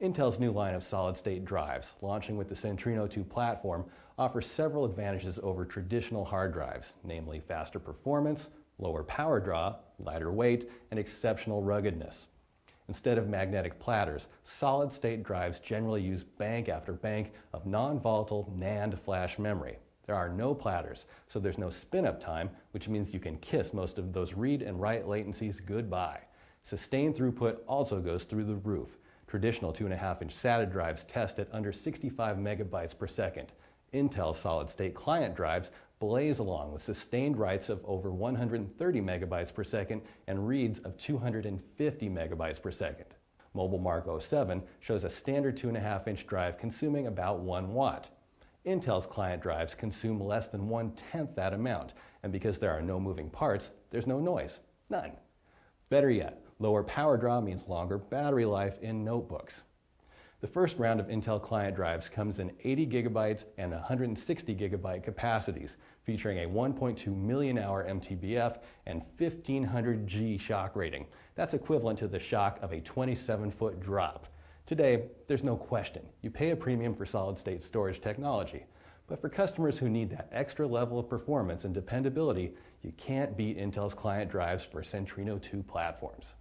Intel's new line of solid-state drives, launching with the Centrino 2 platform, offers several advantages over traditional hard drives, namely faster performance, lower power draw, lighter weight, and exceptional ruggedness. Instead of magnetic platters, solid-state drives generally use bank after bank of non-volatile NAND flash memory. There are no platters, so there's no spin-up time, which means you can kiss most of those read and write latencies goodbye. Sustained throughput also goes through the roof. Traditional 2.5-inch SATA drives test at under 65 megabytes per second. Intel solid-state client drives blaze along with sustained writes of over 130 megabytes per second and reads of 250 megabytes per second. Mobile Mark 07 shows a standard 2.5 inch drive consuming about 1 watt. Intel's client drives consume less than one tenth that amount, and because there are no moving parts, there's no noise. None. Better yet, lower power draw means longer battery life in notebooks. The first round of Intel client drives comes in 80 gigabytes and 160 gigabyte capacities, featuring a 1.2 million hour MTBF and 1500 G shock rating. That's equivalent to the shock of a 27 foot drop. Today, there's no question. You pay a premium for solid state storage technology. But for customers who need that extra level of performance and dependability, you can't beat Intel's client drives for Centrino 2 platforms.